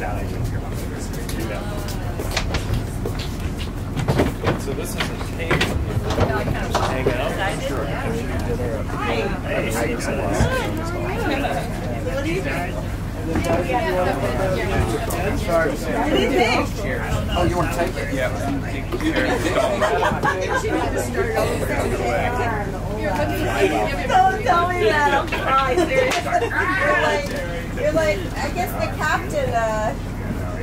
That I didn't hear about the Yeah. So this is a table. Hang out. Sure. Oh, you want to take it? Yeah. Don't tell me that. I'm crying. Seriously. I guess the captain, uh,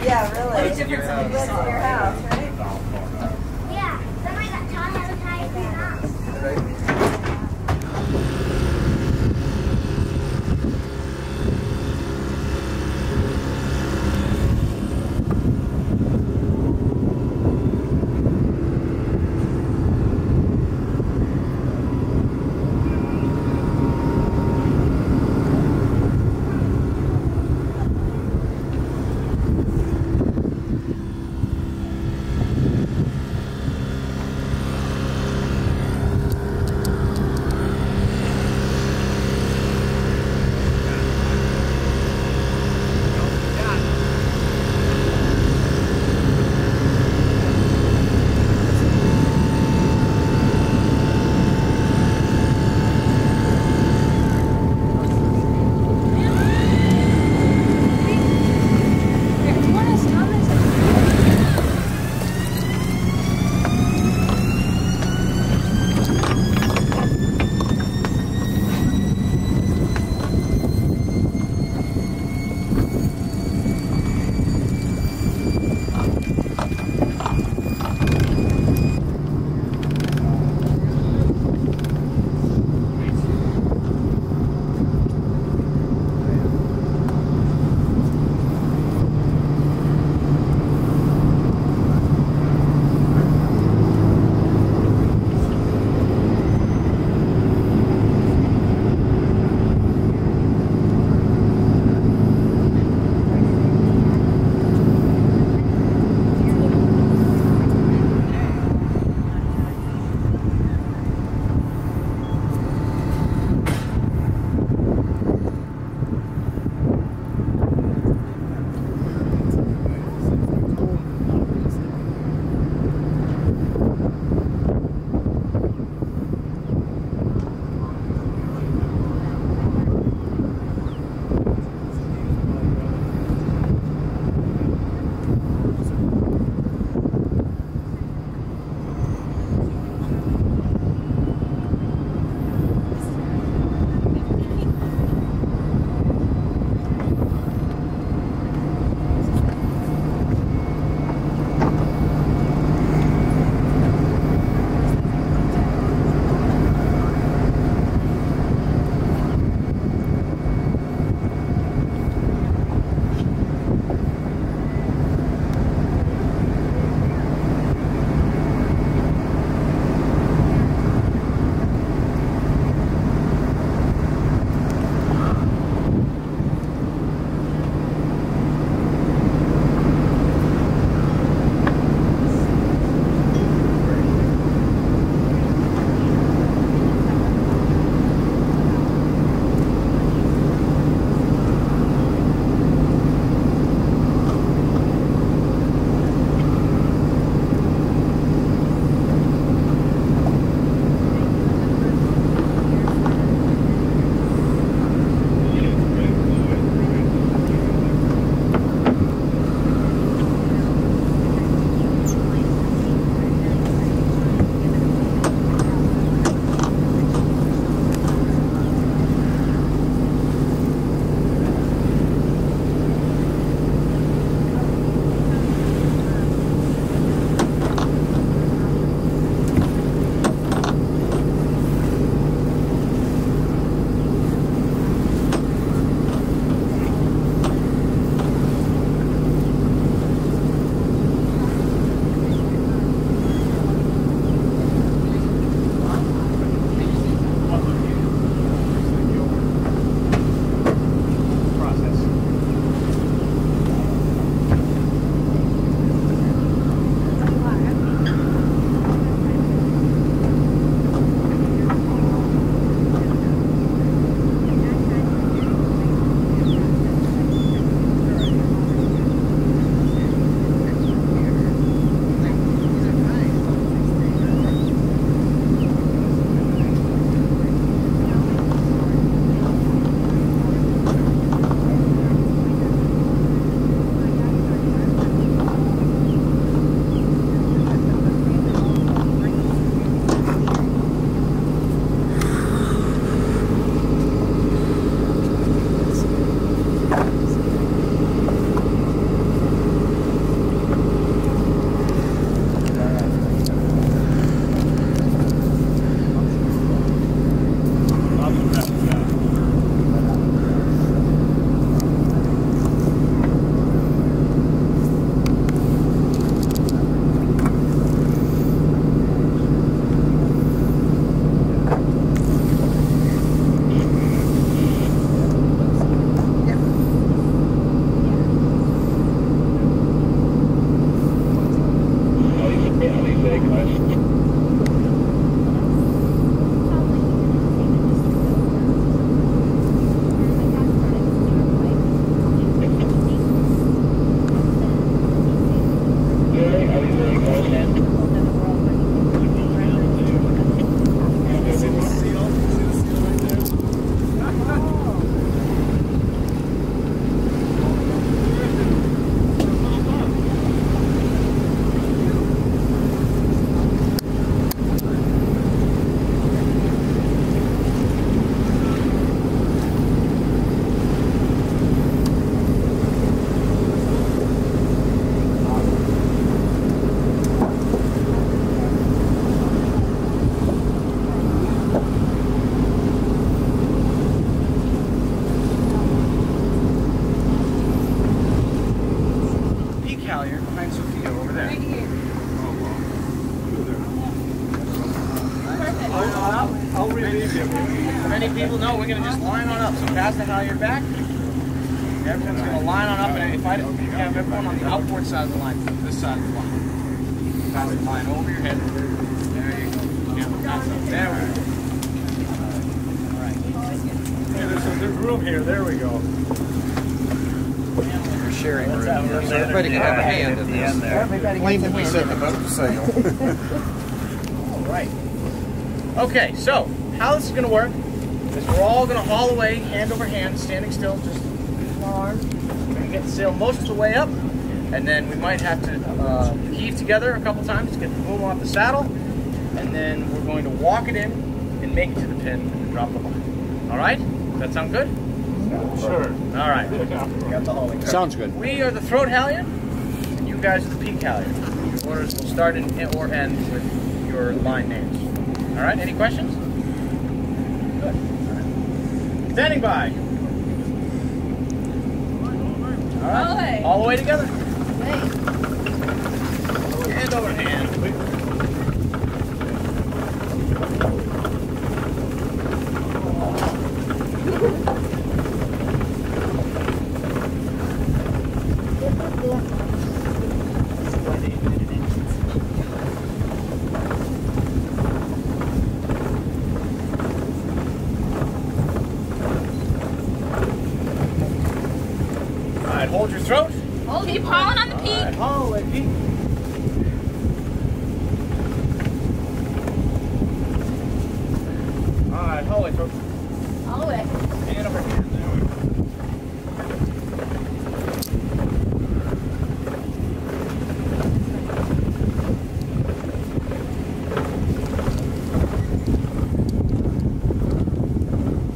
yeah, really. Lives in your house, right? People, no, we're gonna just line on up. So pass the halyard back. Everyone's gonna line on up, and if I have everyone on the outboard side of the line, this side of the line. Pass the line over your head. There you go. Yeah. There we go. Yeah, there's, there's room here. There we go. We're sharing room here, so everybody can have a hand in this. Plainly set the boat to sail. All right. Okay, so how this is going to work is we're all going to haul away hand over hand, standing still, just using our. We're going to get the sail most of the way up, and then we might have to uh, heave together a couple times to get the boom off the saddle, and then we're going to walk it in and make it to the pin and drop the line. All right? Does that sound good? Sure. All right. Got the hauling. Sounds good. We are the throat halyard, and you guys are the peak halyard. Your orders will start and or end with your line names. All right. Any questions? Standing by. All right. Oh, All the way together. Hand over hand. All right. Hold your throat. Hold Keep hauling on the All peak. right. Haul away, peak. All right. Haul away, throat. All the way. Hand over hand. There we go.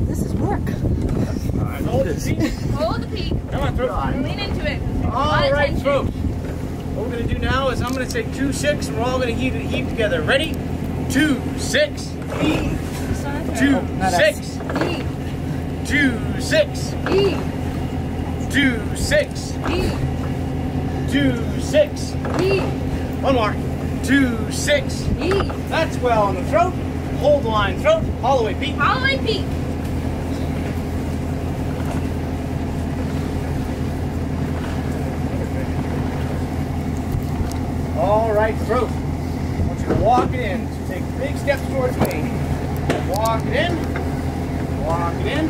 This is work. All right. Hold it. See? Hold the peak. Come on, throat. And lean into it. A lot All of right, tension. throat. What we're gonna do now is I'm gonna say two six, and we're all gonna heave it heave together. Ready? Two six. Heave. Oh, two six. E. Two six. E. Two six. E. Two six. E. One more. Two six. E. That's well on the throat. Hold the line, throat. All the way, peak. All the way peak. All right, throat. I want you to walk it in. So take big steps towards me. Walk it in. Walk it in.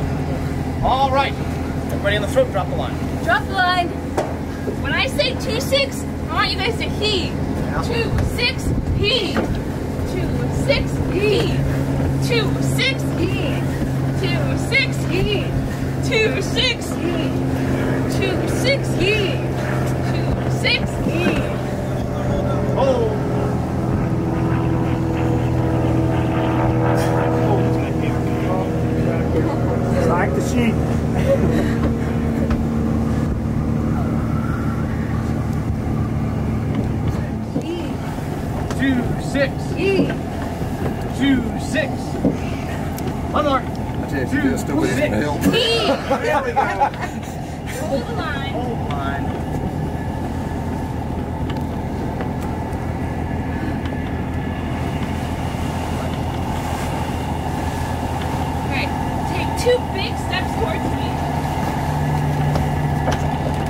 All right. Everybody on the throat, drop the line. Drop the line. When I say two six, I want you guys to heave. Two six heave. Two six heave. Two six heave. Two six heave. Two six heave. Two six heave. Two six heave. Oh. Like the sheep. Two six. Two six. One more. I tell you, if you do this, nobody Six. can help. Heave. There we go. Hold the line. Hold the line. Okay. Take two big steps towards me.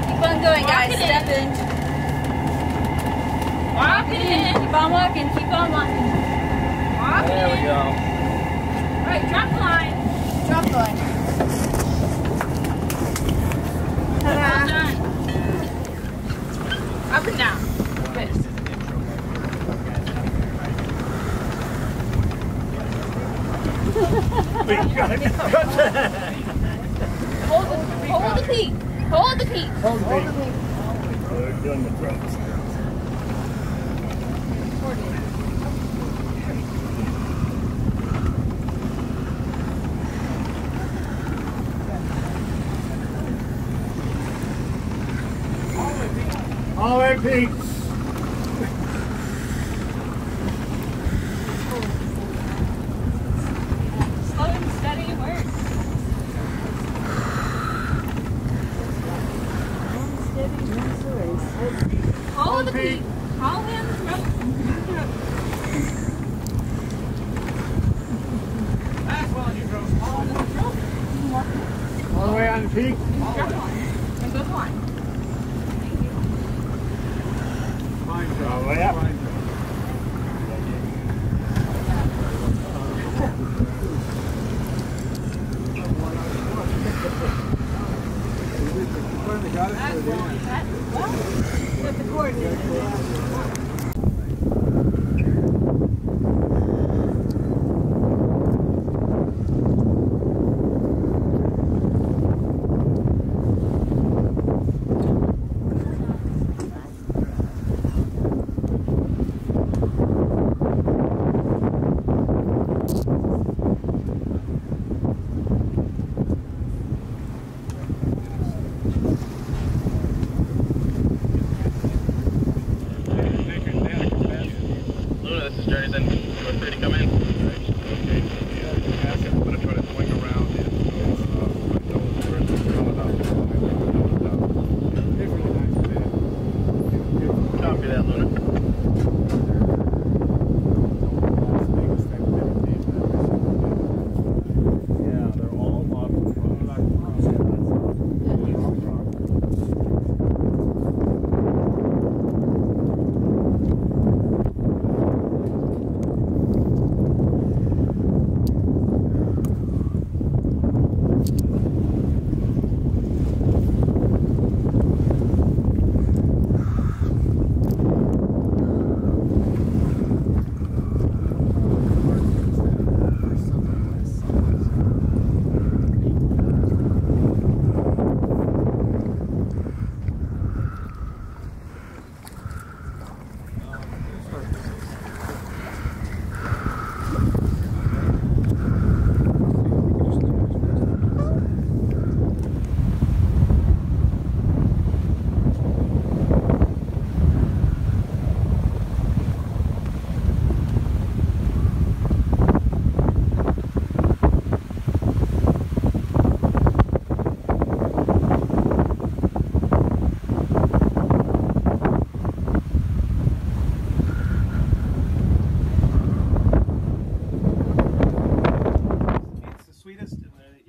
Keep on going, Walk guys. it in. Step in. Walk it in. Keep on walking. Keep on walking. Walk There it we in. go. All right, drop the line. Drop the line. Well done. Up and down. Good. Hold the, hold the peak. Hold the peak. Doing the throats. All right, Pete.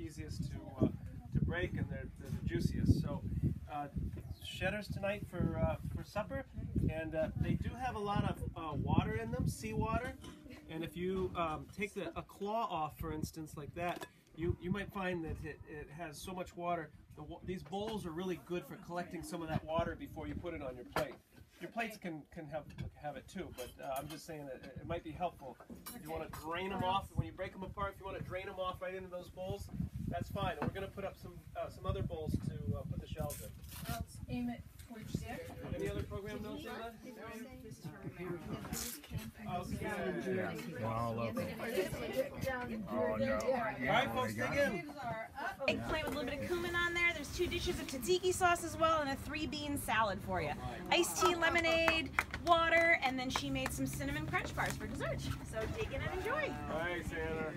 Easiest to uh, to break, and they're, they're the juiciest. So, uh, shedders tonight for uh, for supper, and uh, they do have a lot of uh, water in them, seawater. And if you um, take the, a claw off, for instance, like that, you you might find that it, it has so much water. The, these bowls are really good for collecting some of that water before you put it on your plate. Your plates can, can have have it too, but uh, I'm just saying that it, it might be helpful. If you want to drain them off, when you break them apart, if you want to drain them off right into those bowls, that's fine. And we're going to put up some uh, some other bowls to uh, put the shells in. I'll aim it. Any other program notes on that? Okay. All of them. All right, folks, dig in. eggplant with a little bit of cumin on there. There's two dishes of tzatziki sauce as well, and a three bean salad for you. Iced tea, lemonade, water, and then she made some cinnamon crunch bars for dessert. So dig in and enjoy. All right, Santa.